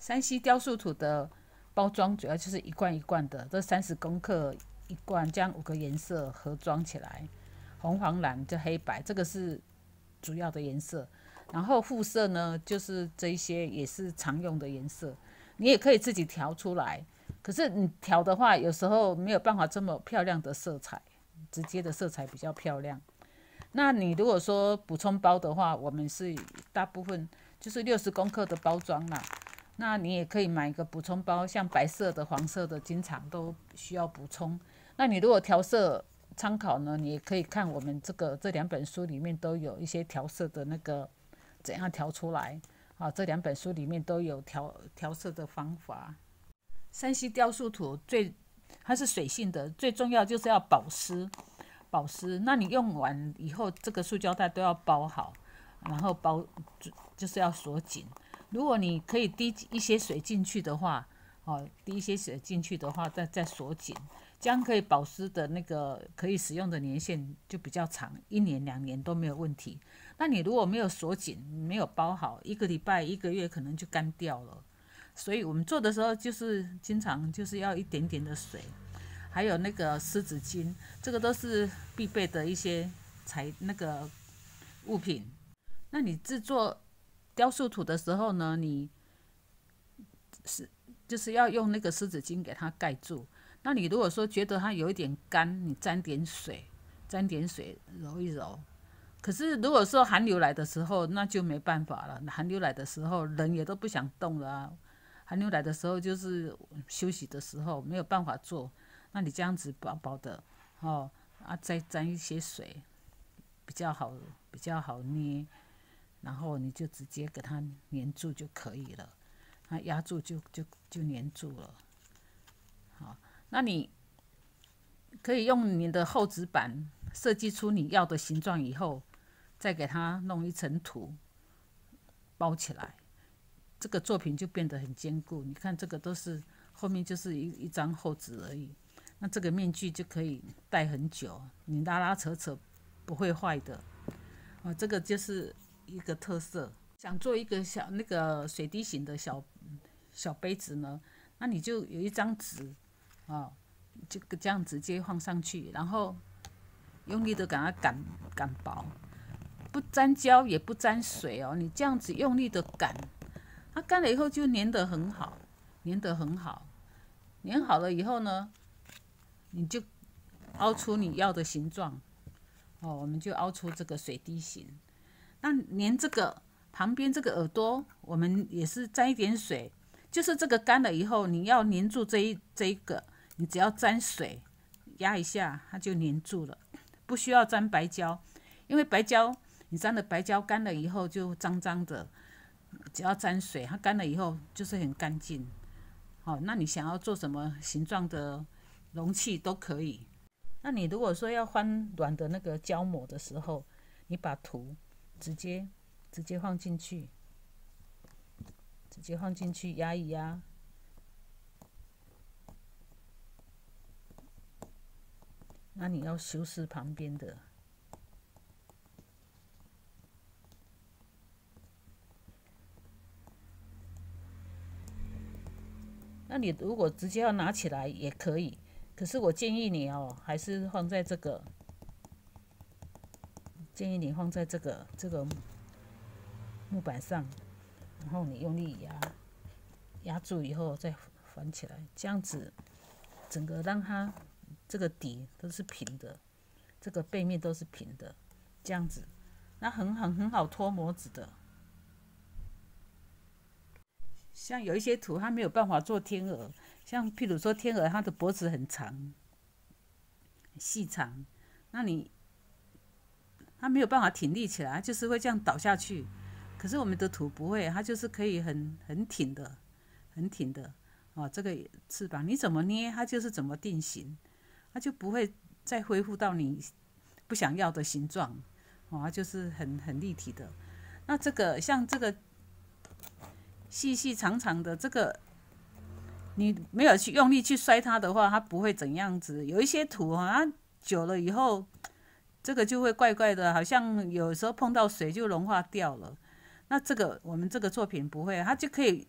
山西雕塑土的包装主要就是一罐一罐的，这三十克一罐，将五个颜色盒装起来，红、黄、蓝、就黑白，这个是主要的颜色。然后副色呢，就是这一些也是常用的颜色，你也可以自己调出来。可是你调的话，有时候没有办法这么漂亮的色彩，直接的色彩比较漂亮。那你如果说补充包的话，我们是大部分就是六十克的包装啦。那你也可以买一个补充包，像白色的、黄色的，经常都需要补充。那你如果调色参考呢，你也可以看我们这个这两本书里面都有一些调色的那个怎样调出来啊？这两本书里面都有调调色的方法。山西雕塑土最它是水性的，最重要就是要保湿。保湿，那你用完以后，这个塑胶袋都要包好，然后包就就是要锁紧。如果你可以滴一些水进去的话，哦，滴一些水进去的话，再再锁紧，这样可以保湿的那个可以使用的年限就比较长，一年两年都没有问题。那你如果没有锁紧，没有包好，一个礼拜一个月可能就干掉了。所以我们做的时候就是经常就是要一点点的水。还有那个湿纸巾，这个都是必备的一些材那个物品。那你制作雕塑土的时候呢，你是就是要用那个湿纸巾给它盖住。那你如果说觉得它有一点干，你沾点水，沾点水揉一揉。可是如果说寒流来的时候，那就没办法了。寒流来的时候，人也都不想动了啊。寒流来的时候，就是休息的时候，没有办法做。那你这样子薄薄的，哦，啊，再沾一些水，比较好，比较好捏，然后你就直接给它粘住就可以了，它压住就就就粘住了。好，那你可以用你的厚纸板设计出你要的形状以后，再给它弄一层土包起来，这个作品就变得很坚固。你看这个都是后面就是一一张厚纸而已。那这个面具就可以戴很久，你拉拉扯扯不会坏的。啊，这个就是一个特色。想做一个小那个水滴型的小小杯子呢，那你就有一张纸，啊，就这样直接放上去，然后用力的给它擀擀薄，不沾胶也不沾水哦。你这样子用力的擀，它干了以后就粘得很好，粘得很好。粘好了以后呢？你就凹出你要的形状，哦，我们就凹出这个水滴形。那连这个旁边这个耳朵，我们也是沾一点水，就是这个干了以后，你要粘住这一这一个，你只要沾水压一下，它就粘住了，不需要沾白胶，因为白胶你沾了白胶干了以后就脏脏的，只要沾水，它干了以后就是很干净。好，那你想要做什么形状的？容器都可以。那你如果说要翻软的那个胶膜的时候，你把图直接直接放进去，直接放进去压一压。那你要修饰旁边的。那你如果直接要拿起来也可以。可是我建议你哦，还是放在这个，建议你放在这个这个木板上，然后你用力压，压住以后再翻起来，这样子整个让它这个底都是平的，这个背面都是平的，这样子，那很很很好脱模子的。像有一些图，它没有办法做天鹅。像譬如说天鹅，它的脖子很长、细长，那你它没有办法挺立起来，就是会这样倒下去。可是我们的土不会，它就是可以很很挺的、很挺的。哦，这个翅膀你怎么捏，它就是怎么定型，它就不会再恢复到你不想要的形状。哦，就是很很立体的。那这个像这个细细长长的这个。你没有去用力去摔它的话，它不会怎样子。有一些土啊，久了以后，这个就会怪怪的，好像有时候碰到水就融化掉了。那这个我们这个作品不会，它就可以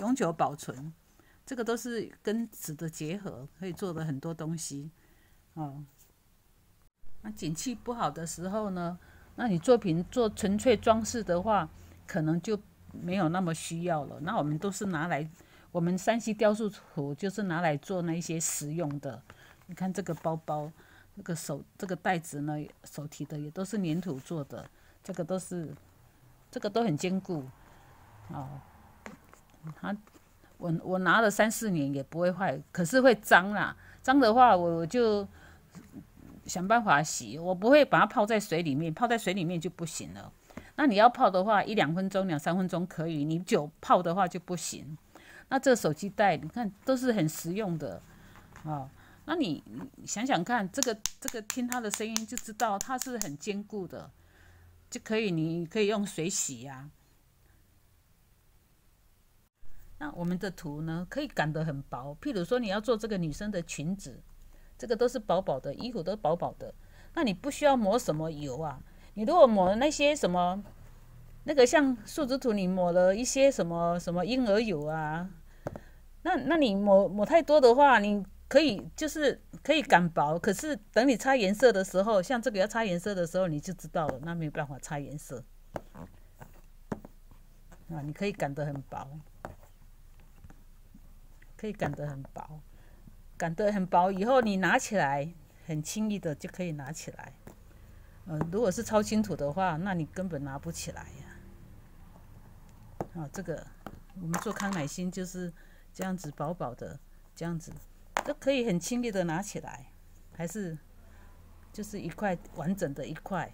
永久保存，这个都是跟纸的结合，可以做的很多东西。哦，那景气不好的时候呢，那你作品做纯粹装饰的话，可能就没有那么需要了。那我们都是拿来，我们山西雕塑图就是拿来做那些实用的。你看这个包包，这个手这个袋子呢，手提的也都是粘土做的，这个都是，这个都很坚固。哦，它我我拿了三四年也不会坏，可是会脏啦。脏的话我就想办法洗，我不会把它泡在水里面，泡在水里面就不行了。那你要泡的话，一两分钟、两三分钟可以，你久泡的话就不行。那这手机袋，你看都是很实用的啊。那你想想看，这个这个听它的声音就知道它是很坚固的，就可以你可以用水洗呀。那我们的图呢，可以擀得很薄。譬如说，你要做这个女生的裙子，这个都是薄薄的，衣服都薄薄的。那你不需要抹什么油啊？你如果抹那些什么，那个像树脂图，你抹了一些什么什么婴儿油啊，那那你抹抹太多的话，你可以就是可以擀薄，可是等你擦颜色的时候，像这个要擦颜色的时候，你就知道了，那没有办法擦颜色啊。你可以擀得很薄。可以擀得很薄，擀得很薄以后，你拿起来很轻易的就可以拿起来。呃，如果是超轻土的话，那你根本拿不起来呀。啊，这个我们做康乃馨就是这样子薄薄的，这样子都可以很轻易的拿起来，还是就是一块完整的一块。